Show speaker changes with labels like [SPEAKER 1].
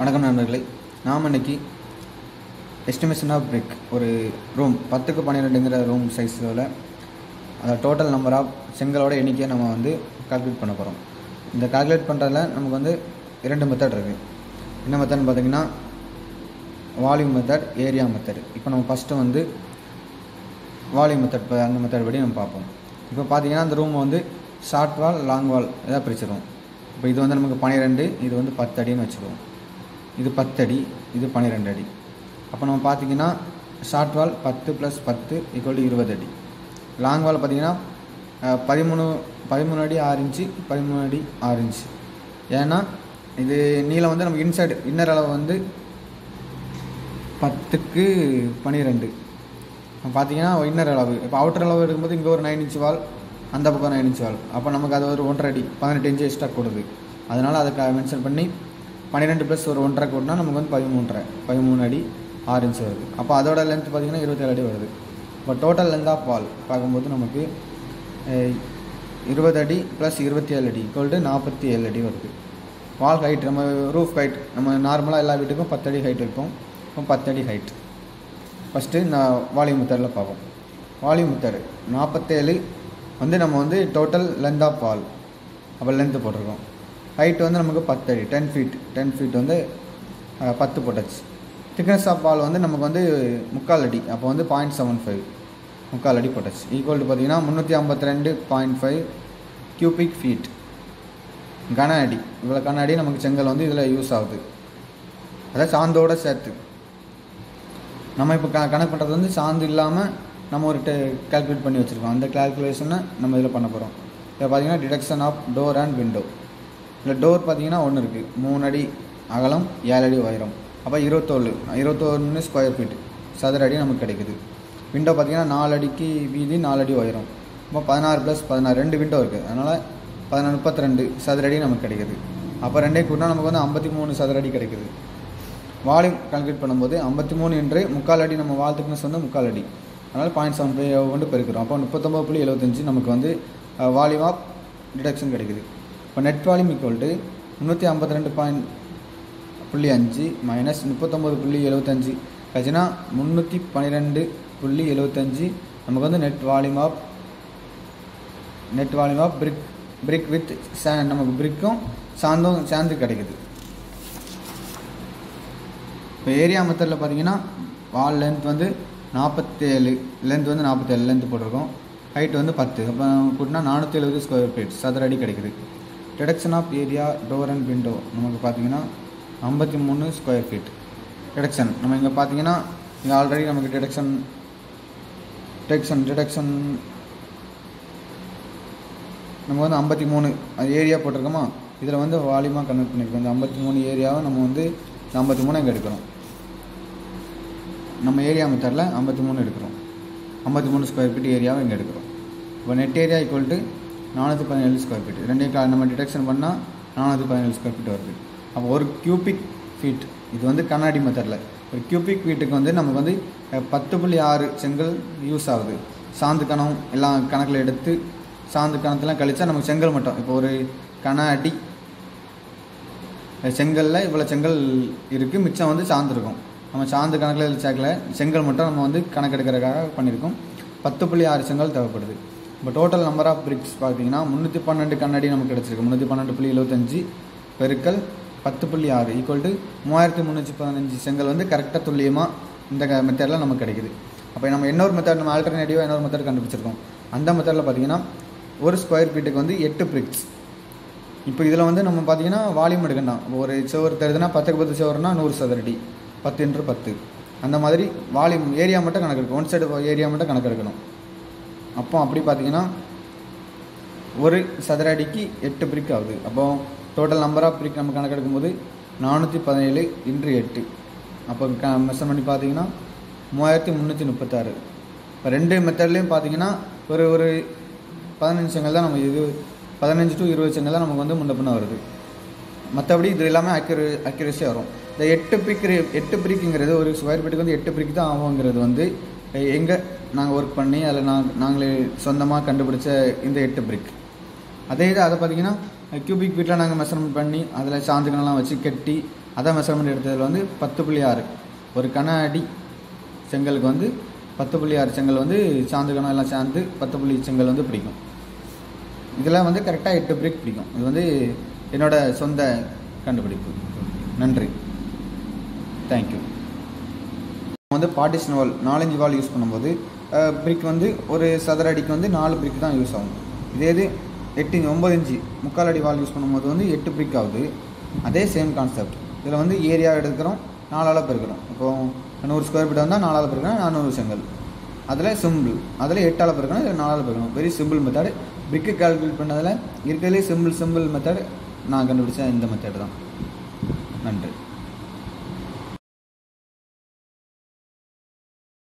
[SPEAKER 1] வணக்கம் நண்பர்களே. நாம் இன்னைக்கு எஸ்டிமேஷன் ஆஃப் பிரிக் ஒரு ரூம் பத்துக்கு பன்னிரெண்டுங்கிற ரூம் சைஸில் அதை டோட்டல் நம்பர் ஆஃப் செங்கலோட எண்ணிக்கையை நம்ம வந்து கால்குலேட் பண்ண போகிறோம் இந்த கால்குலேட் பண்ணுறதுல நமக்கு வந்து இரண்டு மெத்தட் இருக்குது என்ன மெத்தட்னு பார்த்தீங்கன்னா வால்யூம் மெத்தட் ஏரியா மெத்தட் இப்போ நம்ம ஃபஸ்ட்டு வந்து வால்யூம் மெத்தட் அந்த மெத்தட் படி நம்ம பார்ப்போம். இப்போ பார்த்தீங்கன்னா அந்த ரூம் வந்து ஷார்ட் வால் லாங் வால் இதாக பிரிச்சிருவோம். இப்போ இது வந்து நமக்கு பன்னிரெண்டு இது வந்து பத்து அடின்னு வச்சுருவோம். இது பத்தடி இது பன்னிரெண்டு அடி அப்போ நம்ம பார்த்தீங்கன்னா ஷார்ட் வால் பத்து ப்ளஸ் பத்து ஈக்குவல் டு இருபது அடி லாங் வால் பார்த்தீங்கன்னா பதிமூணு பதிமூணு அடி ஆறு இன்ச்சு பதிமூணு அடி ஆறு இன்ச்சு ஏன்னா இது நீளம் வந்து நமக்கு இன்சைடு இன்னர் அளவு வந்து பத்துக்கு பன்னிரெண்டு பார்த்தீங்கன்னா இன்னர் அளவு. இப்போ அவுட்டர் அளவு எடுக்கும்போது இங்கே ஒரு நைன் இன்ச் வால் அந்த பக்கம் நைன் இன்ச் வால் அப்போ நமக்கு அது ஒரு ஒன்றரை அடி பதினெட்டு இன்ச்சு எக்ஸ்ட்ரா கொடுது அதனால் அதை மென்ஷன் பண்ணி பன்னிரெண்டு ப்ளஸ் ஒரு ஒன்றரை கூட்டினா நமக்கு வந்து பதிமூன்றரை. பதிமூணு அடி ஆறு இன்ச் வருது. அப்போ அதோட லென்த் பார்த்திங்கன்னா இருபத்தேழு அடி வருது. இப்போ டோட்டல் லென்த் ஆஃப் பார்க்கும்போது நமக்கு இருபது அடி ப்ளஸ் இருபத்தி ஏழு அடி ஈக்குவல் டு நாற்பத்தி ஏழு அடி வருது. வால் ஹைட் நம்ம ரூஃப் ஹைட் நம்ம நார்மலாக எல்லா வீட்டுக்கும் பத்து அடி ஹைட் இருக்கும். இப்போ பத்து அடி ஹைட் ஃபஸ்ட்டு நான் வால்யூம் மெத்தடில் பார்ப்போம். வால்யூம் மெத்தடு நாற்பத்தேழு வந்து நம்ம வந்து டோட்டல் லென்த் ஆஃப் வால் அப்போ லென்த்து போட்டிருக்கோம். ஹைட் வந்து நமக்கு பத்து அடி டென் ஃபீட் டென் ஃபீட் வந்து பத்து போட்டாச்சு திக்னஸ் ஆஃப் பால் வந்து நமக்கு வந்து முக்கால் அடி அப்போ வந்து பாயிண்ட் செவன் ஃபைவ் முக்கால் அடி போட்டாச்சு ஈக்குவல் டு பார்த்தீங்கன்னா முந்நூற்றி ஐம்பத்தி ரெண்டு பாயிண்ட் ஃபைவ் கியூபிக் ஃபீட் கன அடி. இவ்வளோ கன அடி நமக்கு செங்கல் வந்து இதில் யூஸ் ஆகுது. அதாவது சாந்தோட சேர்த்து. நம்ம இப்போ க கணக்கு பண்ணுறது வந்து சாந்து இல்லாமல் நம்ம ஒரு கால்குலேட் பண்ணி வச்சுருக்கோம். அந்த கால்குலேஷனை நம்ம இதில் பண்ண போகிறோம் இப்போ பார்த்தீங்கன்னா deduction of door and window இந்த டோர் பார்த்தீங்கன்னா ஒன்று இருக்குது மூணு அடி அகலம் ஏழு அடி உயரம். அப்போ இருபத்தோழு. இருபத்தொன்று ஸ்கொயர் ஃபீட் சதுர அடி நமக்கு கிடைக்குது. விண்டோ பார்த்தீங்கன்னா நாலு அடிக்கு வீதி நாலு அடி உயரம். அப்போ பதினாறு ப்ளஸ் பதினாறு ரெண்டு விண்டோ இருக்குது அதனால் பதினாறு முப்பத்தி ரெண்டு சதுர அடி நமக்கு கிடைக்குது. அப்போ ரெண்டே கூட்டினா நமக்கு வந்து ஐம்பத்தி மூணு சதுர அடி கிடைக்குது. வால்யூம் கால்குலேட் பண்ணும்போது ஐம்பத்தி மூணு என்று முக்கால் அடி நம்ம வால் திக்னஸ் வந்து முக்கால் அடி. அதனால் பாயிண்ட் செவன் ஃபைவ் கொண்டு பெருக்கிறோம். அப்போ முப்பத்தொம்பது புள்ளி எழுபத்தஞ்சு நமக்கு வந்து வால்யூம் ஆஃப் டிடக்ஷன் கிடைக்குது. இப்போ நெட் வால்யூம் ஈக்குவல் டு முந்நூற்றி ஐம்பத்தி ரெண்டு பாயிண்ட் புள்ளி அஞ்சு மைனஸ் முப்பத்தொம்பது புள்ளி எழுபத்தஞ்சு கஜனா முந்நூற்றி பன்னிரெண்டு புள்ளி எழுபத்தஞ்சு நமக்கு வந்து net volume of net volume of brick brick with say நமக்கு பிரிக்கும் சாந்தும் சேர்ந்து கிடைக்குது. இப்போ ஏரியா மெத்தடில் பார்த்தீங்கன்னா வால் லென்த் வந்து நாற்பத்தேழு லென்த் வந்து நாற்பத்தேழு லென்த் போட்டிருக்கோம். ஹைட் வந்து பத்து. அப்போ கூட்டினா நானூற்றி எழுபது ஸ்கொயர் ஃபீட் சதுர அடி கிடைக்குது. Deduction of area door and window நமக்கு பார்த்தீங்கன்னா ஐம்பத்தி மூணு ஸ்கொயர் ஃபீட் டிடக்ஷன் நம்ம இங்கே பார்த்தீங்கன்னா இங்கே ஆல்ரெடி நமக்கு டிடக்ஷன் டிடக்ஷன் டிடக்ஷன் நம்ம வந்து ஐம்பத்தி மூணு அது ஏரியா போட்டிருக்கோமா? இதில் வந்து வால்யூமாக கன்வெர்ட் பண்ணியிருக்கோம் இந்த ஐம்பத்தி மூணு ஏரியாவை நம்ம வந்து இந்த ஐம்பத்தி மூணு இங்கே எடுக்கிறோம் நம்ம ஏரியா மெத்தடில் ஐம்பத்தி மூணு எடுக்கிறோம். ஐம்பத்தி மூணு ஸ்கொயர் ஃபீட் ஏரியாவை இங்கே எடுக்கிறோம். இப்போ நெட் ஏரியா ஈக்குவல் டு நானூற்றி பதினேழு ஸ்கொயர் ஃபீட் ரெண்டையும் கா- நம்ம டிடெக்ஷன் பண்ணால் நானூற்றி பதினேழு ஸ்கொயர் ஃபீட் வருது. அப்போ ஒரு கியூபிக் ஃபீட் இது வந்து கண்ணாடி மெத்தடில் ஒரு கியூபிக் ஃபீட்டுக்கு வந்து நமக்கு வந்து பத்து புள்ளி ஆறு செங்கல் யூஸ் ஆகுது. சாந்து கணம் எல்லாம் கணக்கில் எடுத்து சாந்து கணத்தெல்லாம் கழித்தா நமக்கு செங்கல் மட்டும். இப்போ ஒரு கன அடி இவ்வளோ செங்கல் இருக்குது மிச்சம் வந்து சாந்து இருக்கும். நம்ம சாந்து கணக்கில் சேர்க்கல செங்கல் மட்டும் நம்ம வந்து கணக்கெடுக்கிறதுக்காக பண்ணியிருக்கோம் பத்து புள்ளி ஆறு செங்கல் தேவைப்படுது. இப்போ டோட்டல் நம்பர் ஆஃப் பிரிக்ஸ் பார்த்தீங்கன்னா முந்நூற்றி பன்னெண்டு கண்ணாடி நமக்கு கிடச்சிருக்கு. முந்நூற்றி பன்னெண்டு புள்ளி எழுபத்தஞ்சு பெருக்கல் பத்து புள்ளி ஆறு ஈக்குவல் டு மூவாயிரத்தி முந்நூற்றி பதினஞ்சு செங்கல் வந்து கரெக்டாக துல்லியமாக இந்த மெத்தடில் நமக்கு கிடைக்குது. அப்போ நம்ம இன்னொரு மெத்தட் நம்ம ஆல்டர்னேட்டிவாக இன்னொரு மெத்தட் கண்டுபிடிச்சிருக்கோம்? அந்த மெத்தடில் பார்த்தீங்கன்னா ஒரு ஸ்கொயர் ஃபீட்டுக்கு வந்து எட்டு பிரிக்ஸ் இப்போ இதில் வந்து நம்ம பார்த்தீங்கன்னா வால்யூம் எடுக்கணும் ஒரு சுவர் தருதுன்னா பத்துக்கு பத்து சுவர்னா நூறு சதுரடி. பத்து இன்ட்டு பத்து. அந்த மாதிரி வால்யூம் ஏரியா மட்டும் கணக்கு எடுக்கணும். ஒன் சைடு ஏரியா மட்டும் கணக்கு எடுக்கணும். அப்போ அப்படி பார்த்தீங்கன்னா ஒரு சதுர அடிக்கு எட்டு பிரிக் ஆகுது. அப்போ டோட்டல் நம்பர் ஆஃப் பிரிக் நம்ம கணக்கெடுக்கும் போது நானூற்றி பதினேழு இன்று எட்டு. அப்போ க மெஷர் பண்ணி பார்த்தீங்கன்னா மூவாயிரத்தி முந்நூற்றி முப்பத்தாறு. இப்போ ரெண்டு மெத்தட்லேயும் பார்த்தீங்கன்னா ஒரு ஒரு பதினஞ்சு செங்கல் தான் நம்ம இது பதினஞ்சு டு இருபது செங்கல் தான் நமக்கு வந்து முன்ன பின்ன வருது. மற்றபடி இது எல்லாமே அக்யூரே அக்யூரஸியாக வரும். இந்த எட்டு பிரிக் எட்டு பிரிக்குங்கிறது ஒரு ஸ்கொயர் ஃபீட்டுக்கு வந்து எட்டு பிரிக்கு தான் ஆகுங்கிறது வந்து எங்கள் நாங்கள் ஒர்க் பண்ணி அதில் நாங்கள் நாங்களே சொந்தமாக கண்டுபிடிச்ச இந்த எட்டு பிரிக் அதே இது அதை பார்த்தீங்கன்னா கியூபிக் ஃபீட்டில் நாங்கள் மெஷர்மெண்ட் பண்ணி அதில் சாந்துக்கணெல்லாம் வச்சு கட்டி அதை மெஷர்மெண்ட் எடுத்ததில் வந்து பத்து புள்ளி ஆறு. ஒரு கன அடி செங்கலுக்கு வந்து பத்து புள்ளி ஆறு செங்கல் வந்து சாந்து கணம் எல்லாம் சேர்ந்து பத்து புள்ளி செங்கல் வந்து பிடிக்கும். இதெல்லாம் வந்து கரெக்டாக எட்டு பிரிக் பிடிக்கும். இது வந்து என்னோட சொந்த கண்டுபிடிப்பு. நன்றி. தேங்க்யூ வந்து பார்ட்டிஷன் வால் நாலஞ்சு வால் யூஸ் பண்ணும்போது பிரிக் வந்து ஒரு சதுர அடிக்கு வந்து நாலு பிரிக் தான் யூஸ் ஆகும். இதே இது எட்டு இஞ்சு ஒம்பது இன்ச்சு முக்கால் அடி வால் யூஸ் பண்ணும்போது வந்து எட்டு பிரிக் ஆகுது. அதே சேம் கான்செப்ட் இதில் வந்து ஏரியா எடுக்கிறோம் நாலால் பெருக்கிறோம். இப்போது நூறு ஸ்கொயர் ஃபீட் வந்தால் நாலால் பெருக்கிறோம் நானூறு செங்கல். அதில் சிம்பிள் அதில் எட்டால் பெருக்கணும் இதில் நாலால் பெருக்கணும் வெரி சிம்பிள் மெத்தடு பிரிக்கு கால்குலேட் பண்ணதில் இருக்கிறதுலே சிம்பிள் சிம்பிள் மெத்தட் நான் கண்டுபிடிச்ச இந்த மெத்தட் தான். நன்றி.